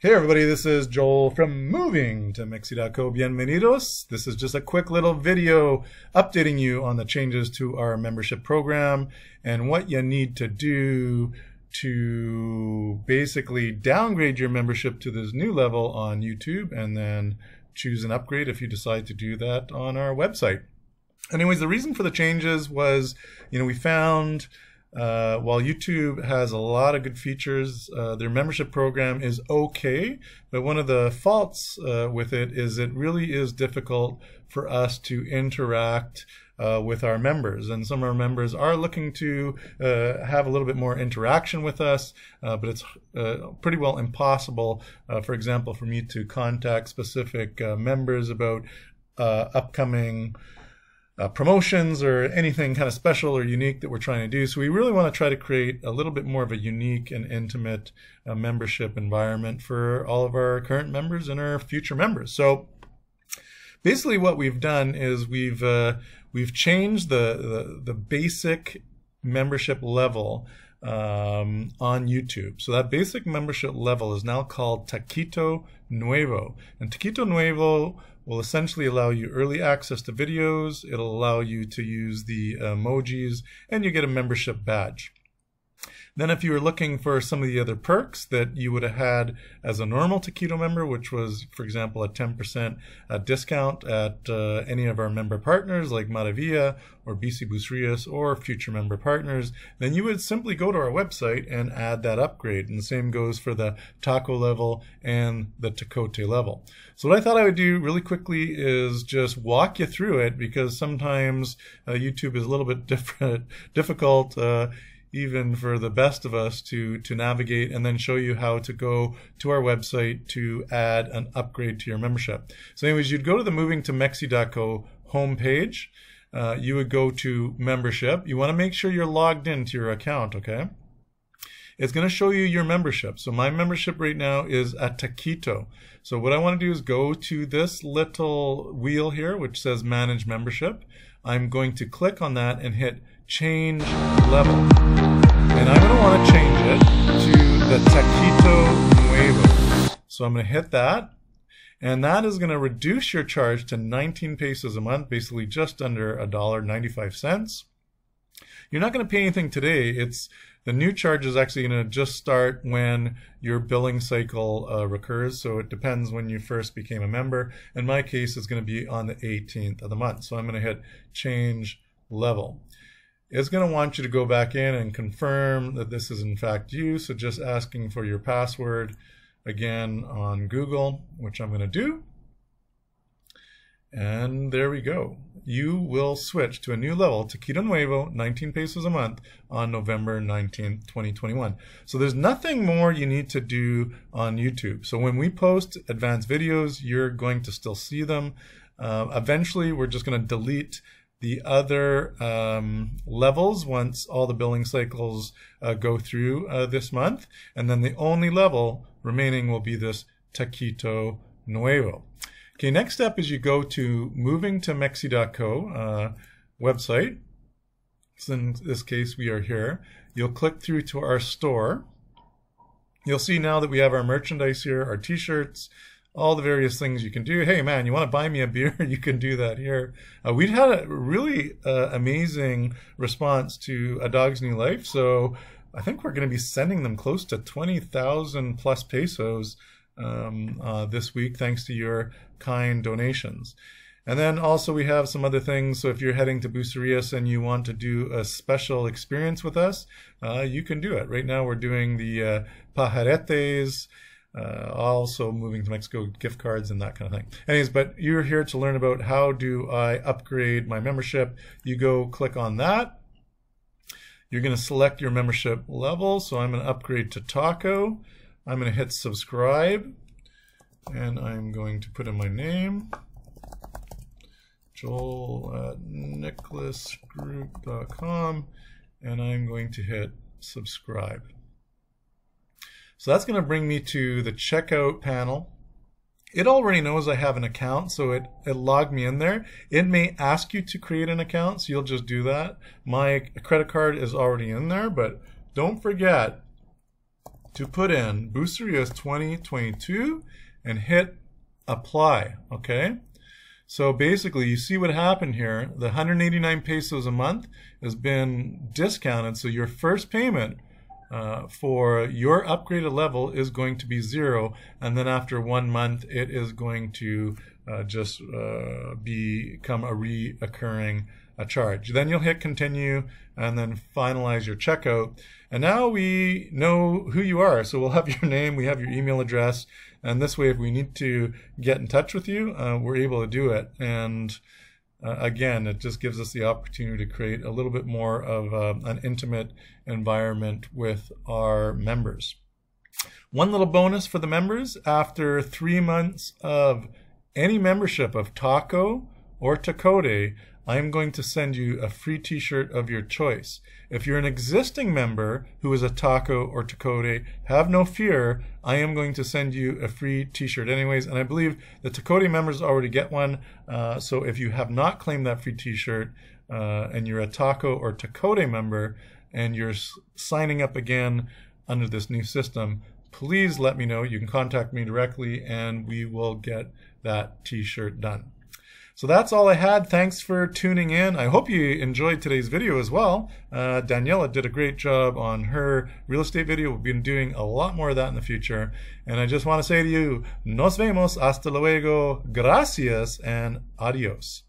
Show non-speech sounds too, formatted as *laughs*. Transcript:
Hey everybody, this is Joel from Moving to Mexi.co. Bienvenidos. This is just a quick little video updating you on the changes to our membership program and what you need to do to basically downgrade your membership to this new level on YouTube and then choose an upgrade if you decide to do that on our website. Anyways, the reason for the changes was, you know, we found uh, while YouTube has a lot of good features, uh, their membership program is okay. But one of the faults uh, with it is it really is difficult for us to interact uh, with our members. And some of our members are looking to uh, have a little bit more interaction with us, but it's pretty well impossible, for example, for me to contact specific members about upcoming uh, promotions or anything kind of special or unique that we're trying to do. So we really want to try to create a little bit more of a unique and intimate uh, membership environment for all of our current members and our future members. So basically what we've done is we've uh, we've changed the, the, the basic membership level um, on YouTube. So that basic membership level is now called Taquito Nuevo. And Taquito Nuevo will essentially allow you early access to videos. It'll allow you to use the emojis and you get a membership badge. Then if you were looking for some of the other perks that you would have had as a normal Taquito member, which was, for example, a 10% uh, discount at uh, any of our member partners like Maravilla or BC Bucerias or future member partners, then you would simply go to our website and add that upgrade. And the same goes for the taco level and the tacote level. So what I thought I would do really quickly is just walk you through it because sometimes uh, YouTube is a little bit *laughs* different, difficult. Uh, even for the best of us to to navigate and then show you how to go to our website to add an upgrade to your membership. So anyways, you'd go to the moving to mexi.co homepage. Uh, you would go to membership. You want to make sure you're logged into your account, okay? It's going to show you your membership. So my membership right now is at Taquito. So what I want to do is go to this little wheel here, which says manage membership. I'm going to click on that and hit change level. And I'm going to want to change it to the Taquito Nuevo. So I'm going to hit that. And that is going to reduce your charge to 19 pesos a month, basically just under a dollar 95 cents. You're not going to pay anything today. It's the new charge is actually going to just start when your billing cycle uh, recurs. So it depends when you first became a member. In my case, it's going to be on the 18th of the month. So I'm going to hit change level it's going to want you to go back in and confirm that this is in fact you. So just asking for your password again on Google, which I'm going to do. And there we go. You will switch to a new level, Taquito Nuevo, 19 pesos a month on November 19th, 2021. So there's nothing more you need to do on YouTube. So when we post advanced videos, you're going to still see them. Uh, eventually, we're just going to delete the other um, levels once all the billing cycles uh, go through uh, this month. And then the only level remaining will be this Taquito Nuevo. Okay, next step is you go to movingtomexi.co uh, website. So in this case, we are here. You'll click through to our store. You'll see now that we have our merchandise here, our t-shirts, all the various things you can do. Hey, man, you want to buy me a beer? *laughs* you can do that here. Uh, we've had a really uh, amazing response to A Dog's New Life. So I think we're going to be sending them close to 20,000 plus pesos um, uh, this week, thanks to your kind donations. And then also we have some other things. So if you're heading to Bucerias and you want to do a special experience with us, uh, you can do it. Right now we're doing the uh, pajaretes uh, also moving to Mexico gift cards and that kind of thing. Anyways, but you're here to learn about how do I upgrade my membership. You go click on that. You're going to select your membership level. So I'm going to upgrade to Taco. I'm going to hit subscribe and I'm going to put in my name. Joel at nicholasgroup.com and I'm going to hit subscribe. So that's going to bring me to the checkout panel. It already knows I have an account, so it, it logged me in there. It may ask you to create an account, so you'll just do that. My credit card is already in there, but don't forget to put in Booster US 2022 and hit apply, okay? So basically, you see what happened here. The 189 pesos a month has been discounted, so your first payment uh, for your upgraded level is going to be zero, and then after one month, it is going to uh, just uh, become a reoccurring a charge. Then you'll hit continue and then finalize your checkout. And now we know who you are. So we'll have *laughs* your name, we have your email address, and this way, if we need to get in touch with you, uh, we're able to do it. And uh, again, it just gives us the opportunity to create a little bit more of uh, an intimate environment with our members. One little bonus for the members after three months of any membership of Taco or Tacote, I am going to send you a free t-shirt of your choice. If you're an existing member who is a Taco or Tacote, have no fear. I am going to send you a free t-shirt anyways. And I believe the Tacote members already get one. Uh, so if you have not claimed that free t-shirt uh, and you're a Taco or Tacote member and you're signing up again under this new system, please let me know. You can contact me directly and we will get that t-shirt done. So that's all I had. Thanks for tuning in. I hope you enjoyed today's video as well. Uh, Daniela did a great job on her real estate video. We'll be doing a lot more of that in the future. And I just want to say to you, nos vemos, hasta luego, gracias, and adios.